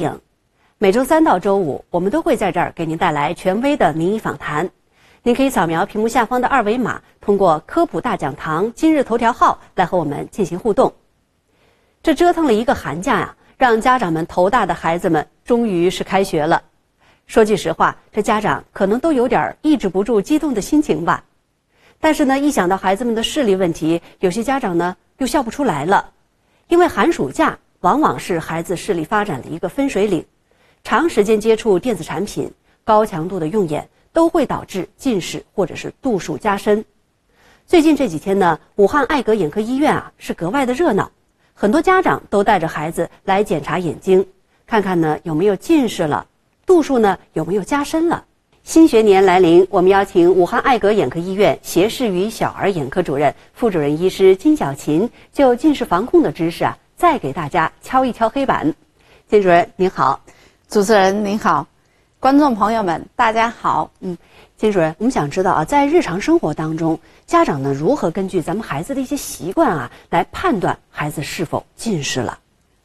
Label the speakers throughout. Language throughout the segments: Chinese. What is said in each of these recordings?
Speaker 1: 影，每周三到周五，我们都会在这儿给您带来权威的民意访谈。您可以扫描屏幕下方的二维码，通过“科普大讲堂”今日头条号来和我们进行互动。这折腾了一个寒假呀，让家长们头大的孩子们终于是开学了。说句实话，这家长可能都有点抑制不住激动的心情吧。但是呢，一想到孩子们的视力问题，有些家长呢又笑不出来了，因为寒暑假往往是孩子视力发展的一个分水岭，长时间接触电子产品、高强度的用眼，都会导致近视或者是度数加深。最近这几天呢，武汉爱格眼科医院啊是格外的热闹，很多家长都带着孩子来检查眼睛，看看呢有没有近视了，度数呢有没有加深了。新学年来临，我们邀请武汉爱格眼科医院斜视与小儿眼科主任、副主任医师金小琴就近视防控的知识啊，再给大家敲一敲黑板。金主任您好，
Speaker 2: 主持人您好，观众朋友们大家好。
Speaker 1: 嗯，金主任，我们想知道啊，在日常生活当中，家长呢如何根据咱们孩子的一些习惯啊，来判断孩子是否近视了？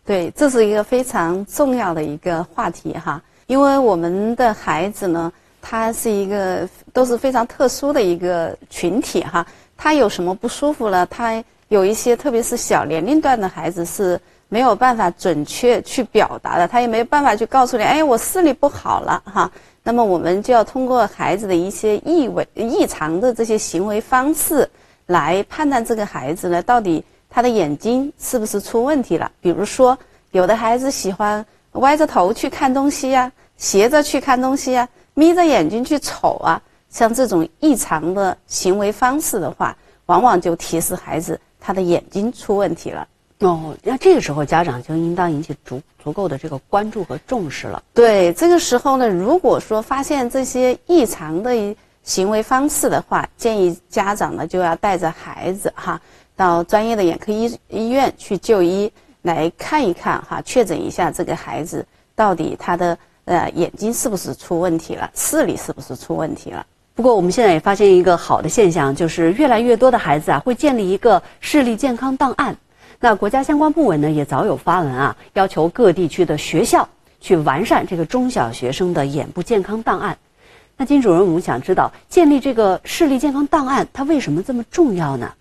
Speaker 2: 对，这是一个非常重要的一个话题哈，因为我们的孩子呢。他是一个都是非常特殊的一个群体哈，他有什么不舒服了？他有一些，特别是小年龄段的孩子是没有办法准确去表达的，他也没有办法去告诉你，哎，我视力不好了哈。那么我们就要通过孩子的一些异为异常的这些行为方式，来判断这个孩子呢，到底他的眼睛是不是出问题了？比如说，有的孩子喜欢歪着头去看东西呀，斜着去看东西呀。眯着眼睛去瞅啊，像这种异常的行为方式的话，往往就提示孩子他的眼睛出问题了。
Speaker 1: 哦，那这个时候家长就应当引起足足够的这个关注和重视了。
Speaker 2: 对，这个时候呢，如果说发现这些异常的行为方式的话，建议家长呢就要带着孩子哈到专业的眼科医医院去就医来看一看哈，确诊一下这个孩子到底他的。呃，眼睛是不是出问题了？视力是不是出问题了？
Speaker 1: 不过我们现在也发现一个好的现象，就是越来越多的孩子啊会建立一个视力健康档案。那国家相关部门呢也早有发文啊，要求各地区的学校去完善这个中小学生的眼部健康档案。那金主任，我们想知道建立这个视力健康档案，它为什么这么重要呢？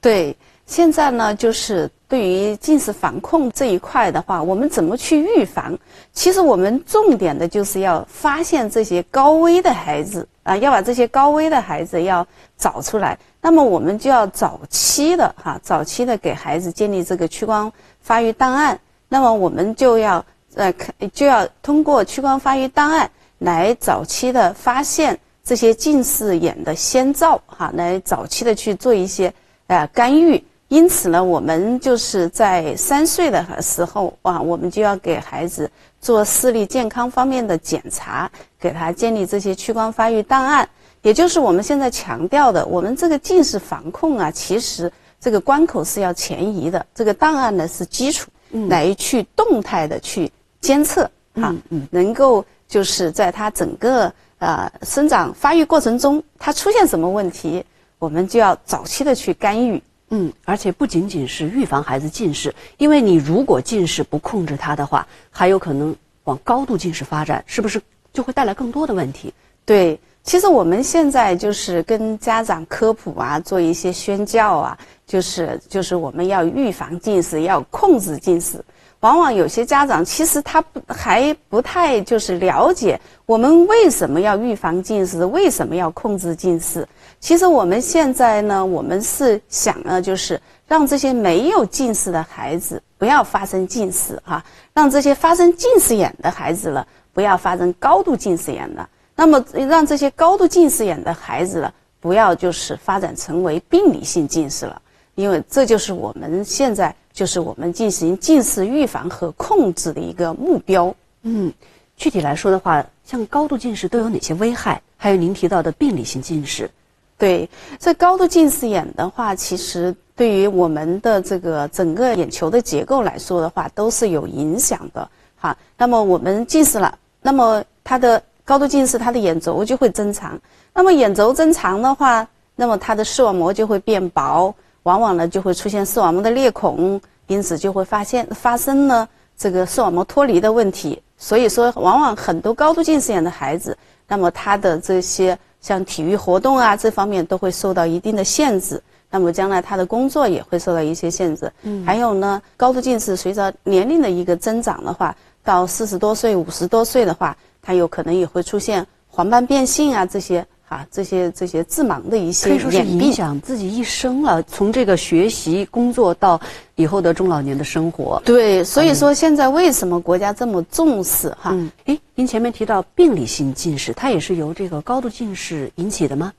Speaker 2: 对。现在呢，就是对于近视防控这一块的话，我们怎么去预防？其实我们重点的就是要发现这些高危的孩子啊，要把这些高危的孩子要找出来。那么我们就要早期的哈，早期的给孩子建立这个屈光发育档案。那么我们就要呃，就要通过屈光发育档案来早期的发现这些近视眼的先兆哈，来早期的去做一些呃干预。因此呢，我们就是在三岁的时候啊，我们就要给孩子做视力健康方面的检查，给他建立这些屈光发育档案。也就是我们现在强调的，我们这个近视防控啊，其实这个关口是要前移的，这个档案呢是基础，来去动态的去监测啊，能够就是在他整个呃生长发育过程中，他出现什么问题，我们就要早期的去干预。
Speaker 1: 嗯，而且不仅仅是预防孩子近视，因为你如果近视不控制它的话，还有可能往高度近视发展，是不是就会带来更多的问题？
Speaker 2: 对，其实我们现在就是跟家长科普啊，做一些宣教啊，就是就是我们要预防近视，要控制近视。往往有些家长其实他不还不太就是了解我们为什么要预防近视，为什么要控制近视。其实我们现在呢，我们是想呢，就是让这些没有近视的孩子不要发生近视哈，让这些发生近视眼的孩子呢不要发生高度近视眼的。那么让这些高度近视眼的孩子呢不要就是发展成为病理性近视了，因为这就是我们现在。就是我们进行近视预防和控制的一个目标。
Speaker 1: 嗯，具体来说的话，像高度近视都有哪些危害？还有您提到的病理性近视。
Speaker 2: 对，这高度近视眼的话，其实对于我们的这个整个眼球的结构来说的话，都是有影响的。哈，那么我们近视了，那么它的高度近视，它的眼轴就会增长。那么眼轴增长的话，那么它的视网膜就会变薄。往往呢就会出现视网膜的裂孔，因此就会发现发生呢这个视网膜脱离的问题。所以说，往往很多高度近视眼的孩子，那么他的这些像体育活动啊这方面都会受到一定的限制。那么将来他的工作也会受到一些限制。嗯，还有呢，高度近视随着年龄的一个增长的话，到四十多岁、五十多岁的话，他有可能也会出现黄斑变性啊这些啊这些这些致盲的一些可以说是，
Speaker 1: 影响自己一生了。从这个学习、工作到以后的中老年的生活。
Speaker 2: 对，所以说现在为什么国家这么重视哈？
Speaker 1: 嗯，哎，您前面提到病理性近视，它也是由这个高度近视引起的吗？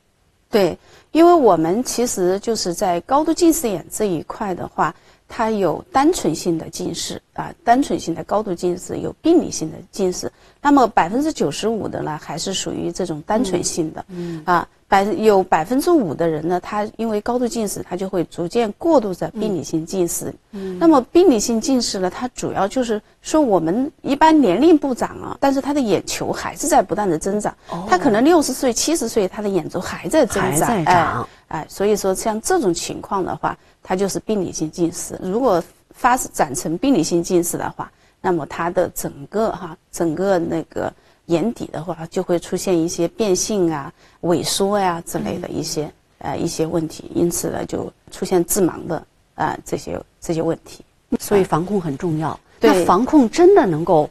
Speaker 2: 对，因为我们其实就是在高度近视眼这一块的话，它有单纯性的近视啊，单纯性的高度近视，有病理性的近视。那么百分之九十五的呢，还是属于这种单纯性的，嗯啊。百有百分之五的人呢，他因为高度近视，他就会逐渐过渡在病理性近视。嗯，那么病理性近视呢，它主要就是说我们一般年龄不长啊，但是他的眼球还是在不断的增长。哦，他可能六十岁、七十岁，他的眼轴还在增长。
Speaker 1: 还在长。
Speaker 2: 哎，所以说像这种情况的话，它就是病理性近视。如果发展成病理性近视的话，那么它的整个哈，整个那个。眼底的话就会出现一些变性啊、萎缩呀之类的一些呃一些问题，因此呢就出现致盲的啊这些这些问题。
Speaker 1: 所以防控很重要。那防控真的能够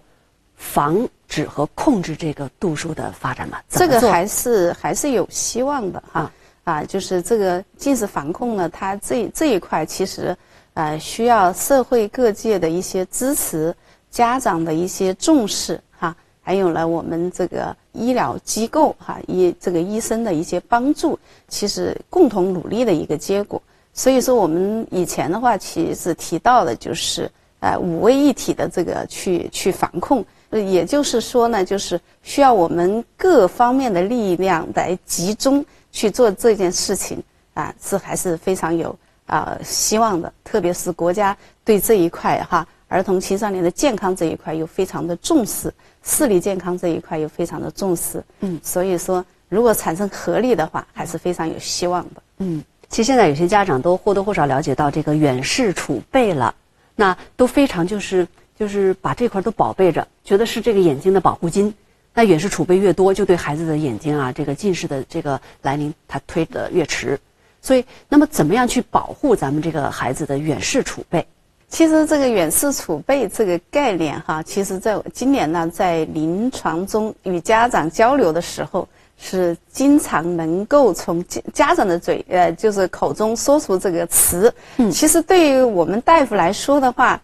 Speaker 1: 防止和控制这个度数的发展吗？
Speaker 2: 这个还是还是有希望的哈啊，啊就是这个近视防控呢，它这这一块其实呃需要社会各界的一些支持，家长的一些重视。哈还有呢，我们这个医疗机构哈，医这个医生的一些帮助，其实共同努力的一个结果。所以说，我们以前的话，其实提到的就是呃五位一体的这个去去防控，也就是说呢，就是需要我们各方面的力量来集中去做这件事情啊，是还是非常有啊希望的。特别是国家对这一块哈。儿童青少年的健康这一块又非常的重视，视力健康这一块又非常的重视，嗯，所以说如果产生合力的话，还是非常有希望的，
Speaker 1: 嗯。其实现在有些家长都或多或少了解到这个远视储备了，那都非常就是就是把这块都宝贝着，觉得是这个眼睛的保护金。那远视储备越多，就对孩子的眼睛啊，这个近视的这个来临，它推得越迟。所以，那么怎么样去保护咱们这个孩子的远视储备？
Speaker 2: 其实这个远视储备这个概念哈，其实在今年呢，在临床中与家长交流的时候，是经常能够从家家长的嘴呃，就是口中说出这个词。嗯，其实对于我们大夫来说的话，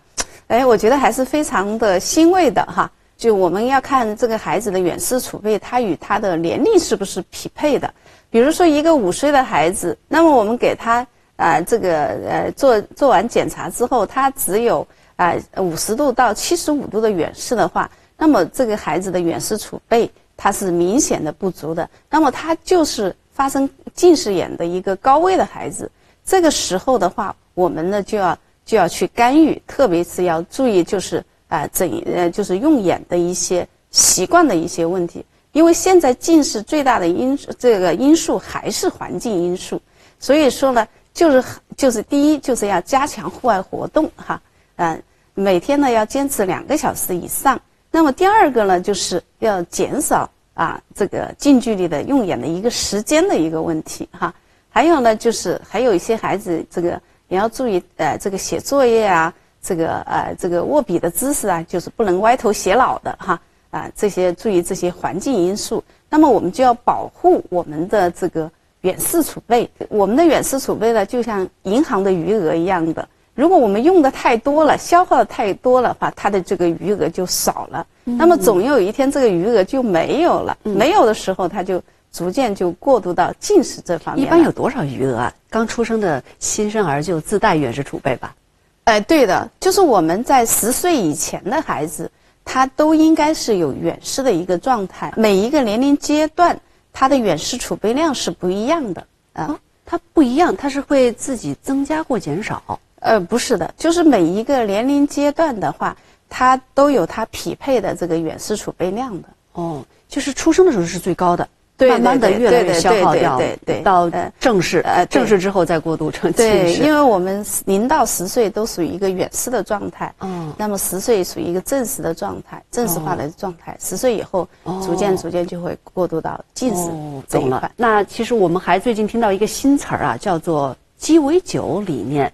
Speaker 2: 哎，我觉得还是非常的欣慰的哈。就我们要看这个孩子的远视储备，他与他的年龄是不是匹配的。比如说一个五岁的孩子，那么我们给他。啊，这个呃，做做完检查之后，他只有啊五十度到七十五度的远视的话，那么这个孩子的远视储备它是明显的不足的，那么他就是发生近视眼的一个高危的孩子。这个时候的话，我们呢就要就要去干预，特别是要注意就是啊整呃就是用眼的一些习惯的一些问题，因为现在近视最大的因素这个因素还是环境因素，所以说呢。就是就是第一就是要加强户外活动哈，嗯，每天呢要坚持两个小时以上。那么第二个呢，就是要减少啊这个近距离的用眼的一个时间的一个问题哈。还有呢，就是还有一些孩子这个也要注意呃这个写作业啊，这个呃这个握笔的姿势啊，就是不能歪头斜脑的哈啊这些注意这些环境因素。那么我们就要保护我们的这个。远视储备，我们的远视储备呢，就像银行的余额一样的。如果我们用的太多了，消耗的太多了话，它的这个余额就少了。那么总有一天这个余额就没有了，没有的时候，它就逐渐就过渡到近视这方面。
Speaker 1: 一般有多少余额啊？刚出生的新生儿就自带远视储备吧？
Speaker 2: 哎，对的，就是我们在十岁以前的孩子，他都应该是有远视的一个状态。每一个年龄阶段。他的远视储备量是不一样的啊，
Speaker 1: 它不一样，它是会自己增加或减少。
Speaker 2: 呃，不是的，就是每一个年龄阶段的话，它都有它匹配的这个远视储备量的。
Speaker 1: 哦，就是出生的时候是最高的，慢慢的越来越消耗掉，
Speaker 2: 对对
Speaker 1: 到正式，呃，正式之后再过渡成近视。
Speaker 2: 对，因为我们零到十岁都属于一个远视的状态，嗯，那么十岁属于一个正视的状态，正视化的状态。十岁以后，逐渐逐渐就会过渡到近视这一块。
Speaker 1: 那其实我们还最近听到一个新词儿啊，叫做鸡尾酒理念。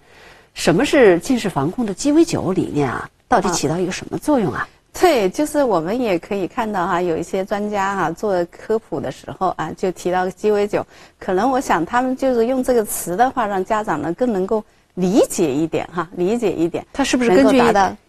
Speaker 1: 什么是近视防控的鸡尾酒理念啊？到底起到一个什么作用啊？
Speaker 2: 对，就是我们也可以看到哈，有一些专家哈做科普的时候啊，就提到鸡尾酒。可能我想他们就是用这个词的话，让家长呢更能够理解一点哈，理解一点。
Speaker 1: 它是不是根据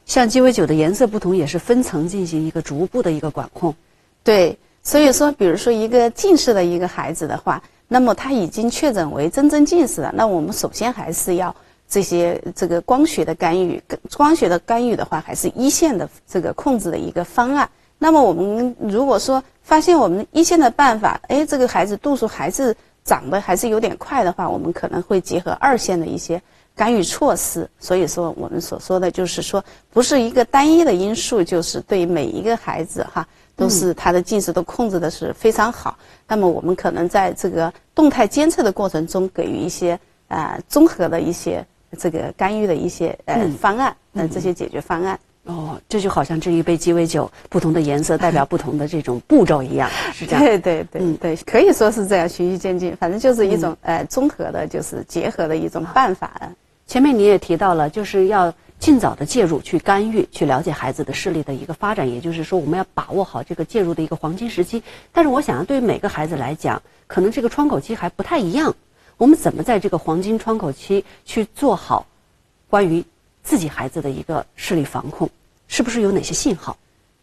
Speaker 1: 像鸡尾酒的颜色不同，也是分层进行一个逐步的一个管控？
Speaker 2: 对，所以说，比如说一个近视的一个孩子的话，那么他已经确诊为真正近视了，那我们首先还是要。这些这个光学的干预，光学的干预的话，还是一线的这个控制的一个方案。那么我们如果说发现我们一线的办法，哎，这个孩子度数还是长得还是有点快的话，我们可能会结合二线的一些干预措施。所以说，我们所说的就是说，不是一个单一的因素，就是对每一个孩子哈，都是他的近视都控制的是非常好。那么我们可能在这个动态监测的过程中，给予一些啊综合的一些。这个干预的一些呃方案，嗯，这些解决方案。
Speaker 1: 哦，这就好像这一杯鸡尾酒，不同的颜色代表不同的这种步骤一样，是这样。
Speaker 2: 对对对，嗯对，可以说是这样，循序渐进，反正就是一种呃综合的，就是结合的一种办法。
Speaker 1: 前面你也提到了，就是要尽早的介入，去干预，去了解孩子的视力的一个发展，也就是说，我们要把握好这个介入的一个黄金时期。但是，我想对于每个孩子来讲，可能这个窗口期还不太一样。我们怎么在这个黄金窗口期去做好关于自己孩子的一个视力防控？是不是有哪些信号？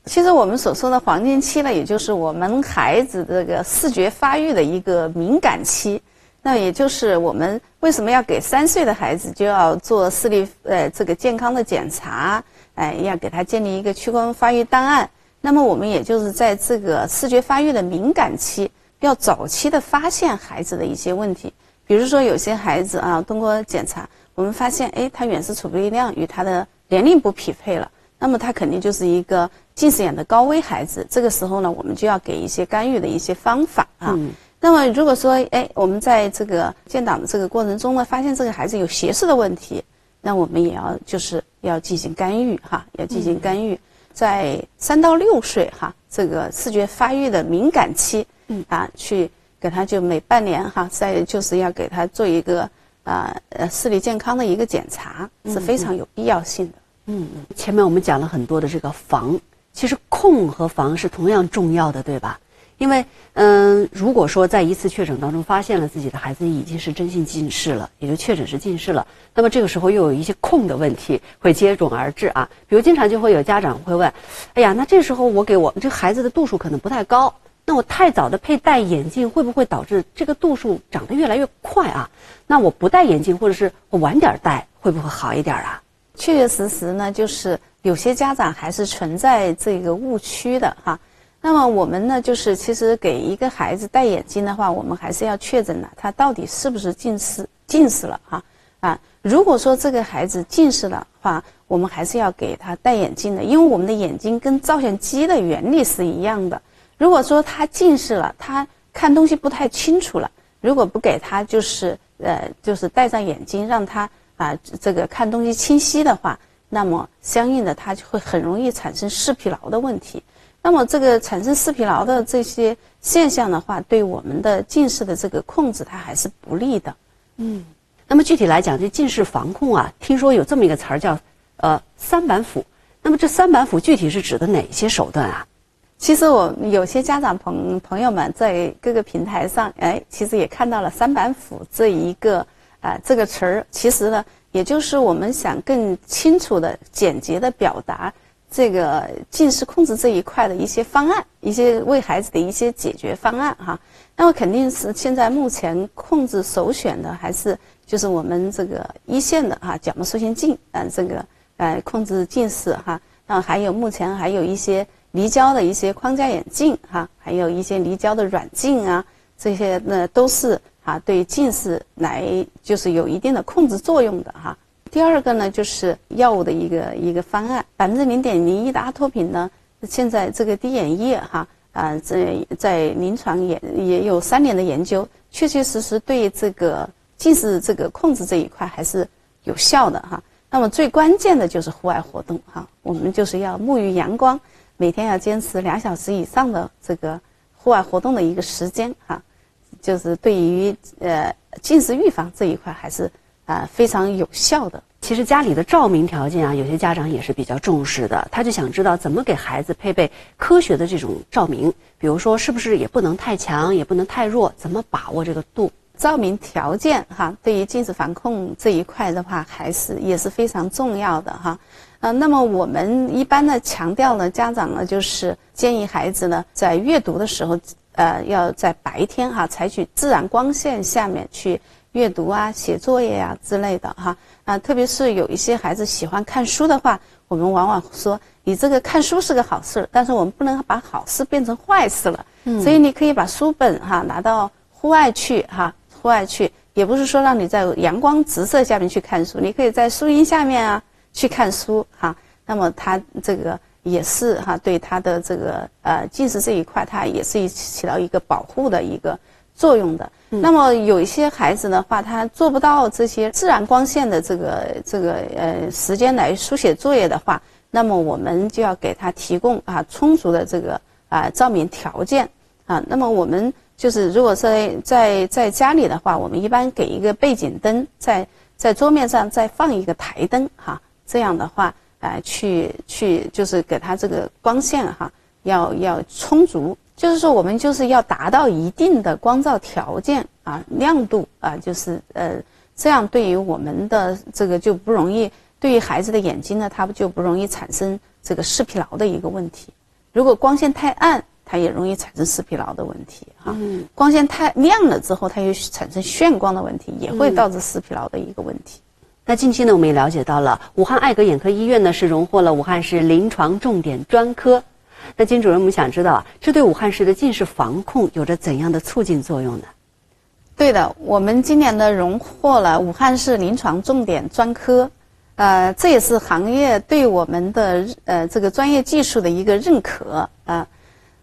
Speaker 2: 其实我们所说的黄金期呢，也就是我们孩子这个视觉发育的一个敏感期。那也就是我们为什么要给三岁的孩子就要做视力呃这个健康的检查？哎，要给他建立一个屈光发育档案。那么我们也就是在这个视觉发育的敏感期，要早期的发现孩子的一些问题。比如说，有些孩子啊，通过检查，我们发现，哎，他远视储备量与他的年龄不匹配了，那么他肯定就是一个近视眼的高危孩子。这个时候呢，我们就要给一些干预的一些方法啊。那么，如果说，哎，我们在这个建档的这个过程中呢，发现这个孩子有斜视的问题，那我们也要就是要进行干预哈，要进行干预。在三到六岁哈，这个视觉发育的敏感期，嗯啊，去。给他就每半年哈，再就是要给他做一个啊呃视力健康的一个检查，是非常有必要性的。
Speaker 1: 嗯，前面我们讲了很多的这个防，其实控和防是同样重要的，对吧？因为嗯，如果说在一次确诊当中发现了自己的孩子已经是真性近视了，也就确诊是近视了，那么这个时候又有一些控的问题会接踵而至啊。比如经常就会有家长会问，哎呀，那这时候我给我这孩子的度数可能不太高。那我太早的佩戴眼镜会不会导致这个度数长得越来越快啊？那我不戴眼镜，或者是我晚点戴，会不会好一点啊？
Speaker 2: 确确实实呢，就是有些家长还是存在这个误区的哈。那么我们呢，就是其实给一个孩子戴眼镜的话，我们还是要确诊了他到底是不是近视，近视了哈啊。如果说这个孩子近视的话，我们还是要给他戴眼镜的，因为我们的眼睛跟照相机的原理是一样的。如果说他近视了，他看东西不太清楚了，如果不给他就是呃就是戴上眼镜，让他啊这个看东西清晰的话，那么相应的他就会很容易产生视疲劳的问题。那么这个产生视疲劳的这些现象的话，对我们的近视的这个控制它还是不利的。
Speaker 1: 嗯，那么具体来讲，这近视防控啊，听说有这么一个词儿叫呃三板斧。那么这三板斧具体是指的哪些手段啊？
Speaker 2: 其实我有些家长朋朋友们在各个平台上，哎，其实也看到了“三板斧”这一个啊这个词儿。其实呢，也就是我们想更清楚的、简洁的表达这个近视控制这一块的一些方案，一些为孩子的一些解决方案哈。那么肯定是现在目前控制首选的还是就是我们这个一线的哈角膜塑形镜啊，这个呃控制近视哈。那还有目前还有一些。离焦的一些框架眼镜哈，还有一些离焦的软镜啊，这些呢都是啊对近视来就是有一定的控制作用的哈。第二个呢就是药物的一个一个方案，百分之零点零一的阿托品呢，现在这个滴眼液哈，啊，在在临床也也有三年的研究，确确实实对这个近视这个控制这一块还是有效的哈。那么最关键的就是户外活动哈，我们就是要沐浴阳光，每天要坚持两小时以上的这个户外活动的一个时间哈，就是对于呃近视预防这一块还是啊非常有效的。
Speaker 1: 其实家里的照明条件啊，有些家长也是比较重视的，他就想知道怎么给孩子配备科学的这种照明，比如说是不是也不能太强，也不能太弱，怎么把握这个度？
Speaker 2: 照明条件哈，对于近视防控这一块的话，还是也是非常重要的哈。呃，那么我们一般呢强调呢，家长呢就是建议孩子呢在阅读的时候，呃，要在白天哈，采取自然光线下面去阅读啊、写作业啊之类的哈。啊，特别是有一些孩子喜欢看书的话，我们往往说你这个看书是个好事，但是我们不能把好事变成坏事了。嗯，所以你可以把书本哈拿到户外去哈。户外去，也不是说让你在阳光直射下面去看书，你可以在树荫下面啊去看书哈。那么他这个也是哈，对他的这个呃近视这一块，它也是起到一个保护的一个作用的。那么有一些孩子的话，他做不到这些自然光线的这个这个呃时间来书写作业的话，那么我们就要给他提供啊充足的这个啊照明条件啊。那么我们。就是如果在在在家里的话，我们一般给一个背景灯，在在桌面上再放一个台灯哈，这样的话，呃，去去就是给它这个光线哈，要要充足。就是说，我们就是要达到一定的光照条件啊，亮度啊，就是呃，这样对于我们的这个就不容易，对于孩子的眼睛呢，它就不容易产生这个视疲劳的一个问题。如果光线太暗。它也容易产生视疲劳的问题哈，光线太亮了之后，它又产生眩光的问题，也会导致视疲劳的一个问题。
Speaker 1: 那近期呢，我们也了解到了，武汉爱格眼科医院呢是荣获了武汉市临床重点专科。那金主任，我们想知道啊，这对武汉市的近视防控有着怎样的促进作用呢？
Speaker 2: 对的，我们今年呢荣获了武汉市临床重点专科，呃，这也是行业对我们的呃这个专业技术的一个认可啊。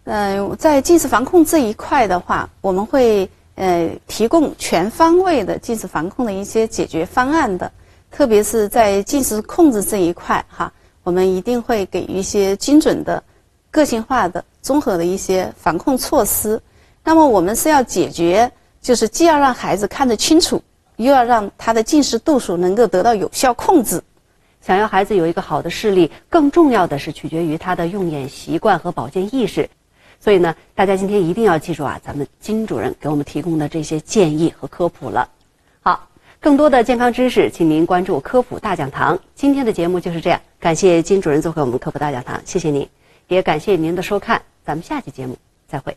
Speaker 2: 嗯，在近视防控这一块的话，我们会呃提供全方位的近视防控的一些解决方案的，特别是在近视控制这一块哈，我们一定会给予一些精准的、个性化的、综合的一些防控措施。那么我们是要解决，就是既要让孩子看得清楚，又要让他的近视度数能够得到有效控制。
Speaker 1: 想要孩子有一个好的视力，更重要的是取决于他的用眼习惯和保健意识。所以呢，大家今天一定要记住啊，咱们金主任给我们提供的这些建议和科普了。更多的健康知识，请您关注科普大讲堂。今天的节目就是这样，感谢金主任做客我们科普大讲堂，谢谢您，也感谢您的收看，咱们下期节目再会。